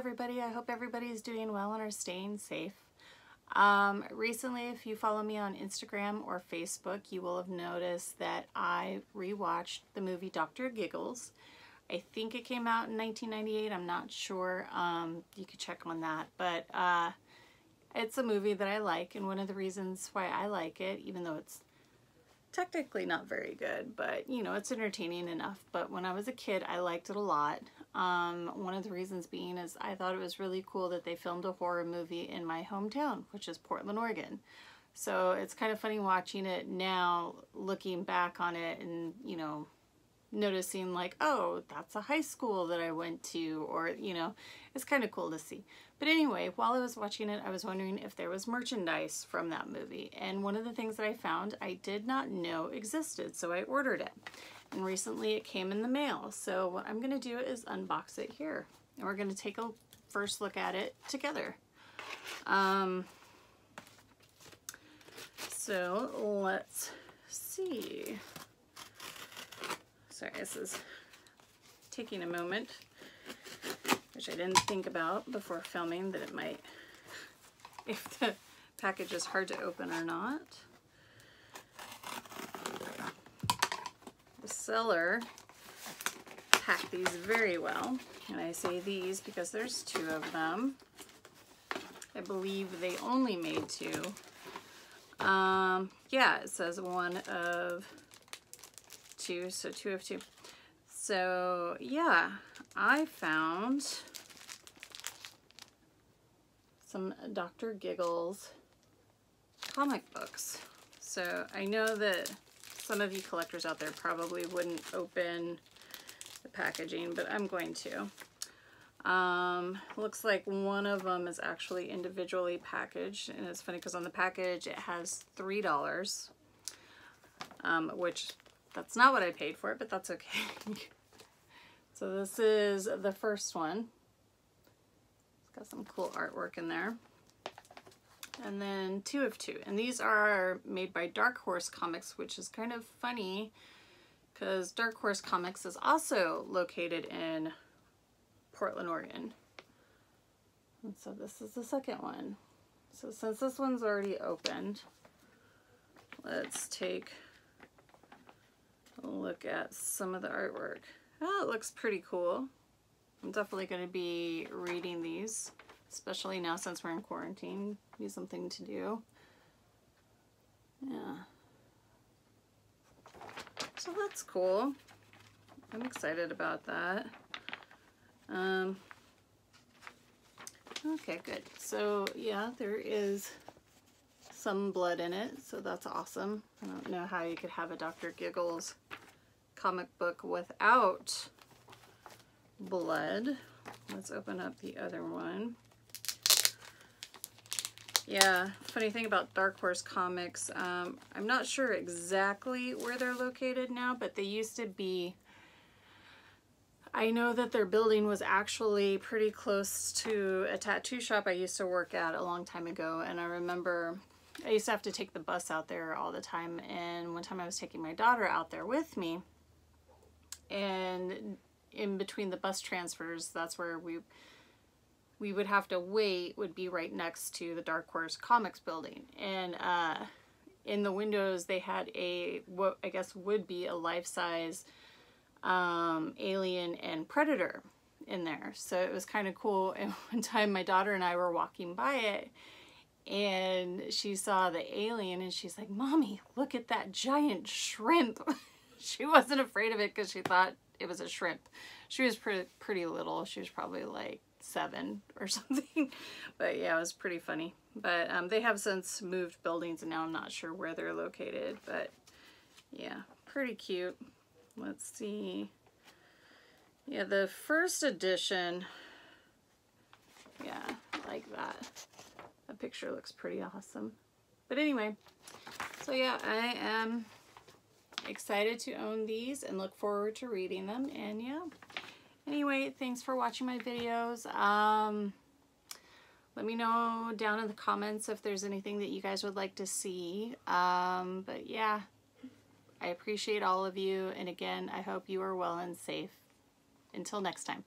everybody. I hope everybody's doing well and are staying safe. Um, recently, if you follow me on Instagram or Facebook, you will have noticed that I rewatched the movie Dr. Giggles. I think it came out in 1998. I'm not sure. Um, you could check on that. But uh, it's a movie that I like, and one of the reasons why I like it, even though it's technically not very good, but you know, it's entertaining enough. But when I was a kid, I liked it a lot. Um, one of the reasons being is I thought it was really cool that they filmed a horror movie in my hometown, which is Portland, Oregon. So it's kind of funny watching it now, looking back on it and, you know, noticing like, oh, that's a high school that I went to, or, you know, it's kind of cool to see. But anyway, while I was watching it, I was wondering if there was merchandise from that movie. And one of the things that I found I did not know existed, so I ordered it. And recently it came in the mail. So what I'm going to do is unbox it here. And we're going to take a first look at it together. Um, so let's see. Sorry, this is taking a moment, which I didn't think about before filming that it might, if the package is hard to open or not. The seller packed these very well, and I say these because there's two of them. I believe they only made two. Um, yeah, it says one of two, so two of two. So yeah, I found some Dr. Giggles comic books. So I know that some of you collectors out there probably wouldn't open the packaging, but I'm going to. Um, looks like one of them is actually individually packaged, and it's funny because on the package it has $3, um, which that's not what I paid for it, but that's okay. so this is the first one. It's got some cool artwork in there. And then two of two. And these are made by Dark Horse Comics, which is kind of funny because Dark Horse Comics is also located in Portland, Oregon. And so this is the second one. So since this one's already opened, let's take look at some of the artwork. Oh, it looks pretty cool. I'm definitely going to be reading these, especially now since we're in quarantine. Be something to do. Yeah. So that's cool. I'm excited about that. Um, okay, good. So yeah, there is some blood in it, so that's awesome. I don't know how you could have a Dr. Giggles comic book without blood. Let's open up the other one. Yeah, funny thing about Dark Horse Comics, um, I'm not sure exactly where they're located now, but they used to be, I know that their building was actually pretty close to a tattoo shop I used to work at a long time ago, and I remember I used to have to take the bus out there all the time, and one time I was taking my daughter out there with me, and in between the bus transfers, that's where we we would have to wait would be right next to the Dark Horse Comics building. And uh, in the windows, they had a, what I guess would be a life-size um, alien and predator in there. So it was kind of cool. And one time my daughter and I were walking by it and she saw the alien and she's like, Mommy, look at that giant shrimp. she wasn't afraid of it because she thought it was a shrimp. She was pretty, pretty little. She was probably like seven or something. But yeah, it was pretty funny. But um, they have since moved buildings and now I'm not sure where they're located. But yeah, pretty cute. Let's see. Yeah, the first edition, yeah, like that. Picture looks pretty awesome. But anyway, so yeah, I am excited to own these and look forward to reading them. And yeah, anyway, thanks for watching my videos. Um, let me know down in the comments if there's anything that you guys would like to see. Um, but yeah, I appreciate all of you. And again, I hope you are well and safe. Until next time.